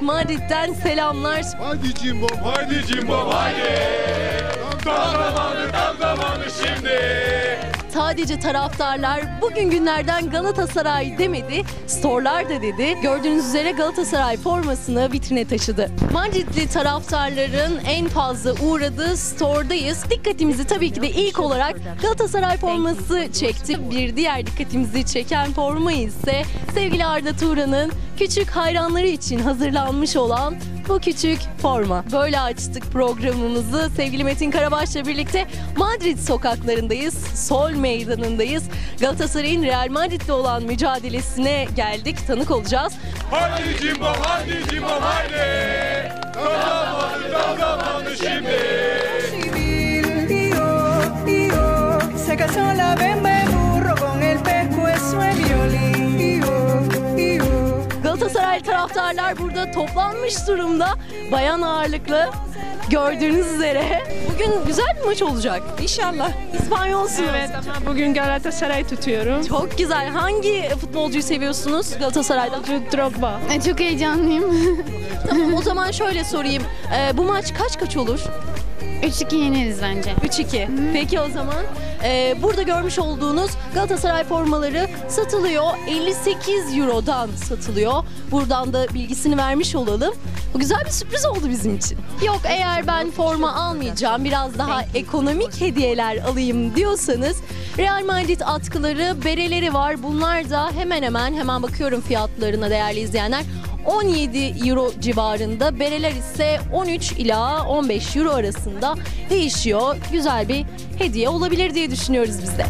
Madrid'den selamlar. Hadi cimbom, hadi cimbom, hadi. Tam zamanı, tam zamanı şimdi. Sadece taraftarlar bugün günlerden Galatasaray demedi, storlar da dedi. Gördüğünüz üzere Galatasaray formasını vitrine taşıdı. Madridli taraftarların en fazla uğradığı stordayız. Dikkatimizi tabii ki de ilk olarak Galatasaray forması çekti. Bir diğer dikkatimizi çeken forma ise sevgili Arda Turan'ın küçük hayranları için hazırlanmış olan bu küçük forma. Böyle açtık programımızı. Sevgili Metin Karabaş'la birlikte Madrid sokaklarındayız. Sol meydanındayız. Galatasaray'ın Real Madrid'le olan mücadelesine geldik. Tanık olacağız. Hadi cimbom, hadi. Tam zamanı, tam zamanı şimdi. yo, y yo se casó la Galatasaray taraftarlar burada toplanmış durumda. Bayan ağırlıklı. Gördüğünüz üzere bugün güzel bir maç olacak. İnşallah. İspanyolsunuz. Evet ama bugün Galatasaray tutuyorum. Çok güzel. Hangi futbolcuyu seviyorsunuz Galatasaray'da? Drogba. Çok heyecanlıyım. Tamam o zaman şöyle sorayım. Ee, bu maç kaç kaç olur? 3-2 yeneriz bence. 3-2. Peki o zaman e, burada görmüş olduğunuz Galatasaray formaları satılıyor. 58 Euro'dan satılıyor. Buradan da bilgisini vermiş olalım. Bu güzel bir sürpriz oldu bizim için. Yok eğer ben forma almayacağım biraz daha ekonomik hediyeler alayım diyorsanız Real Madrid atkıları, bereleri var. Bunlar da hemen hemen hemen bakıyorum fiyatlarına değerli izleyenler. 17 euro civarında. Bereler ise 13 ila 15 euro arasında değişiyor. Güzel bir hediye olabilir diye düşünüyoruz biz de.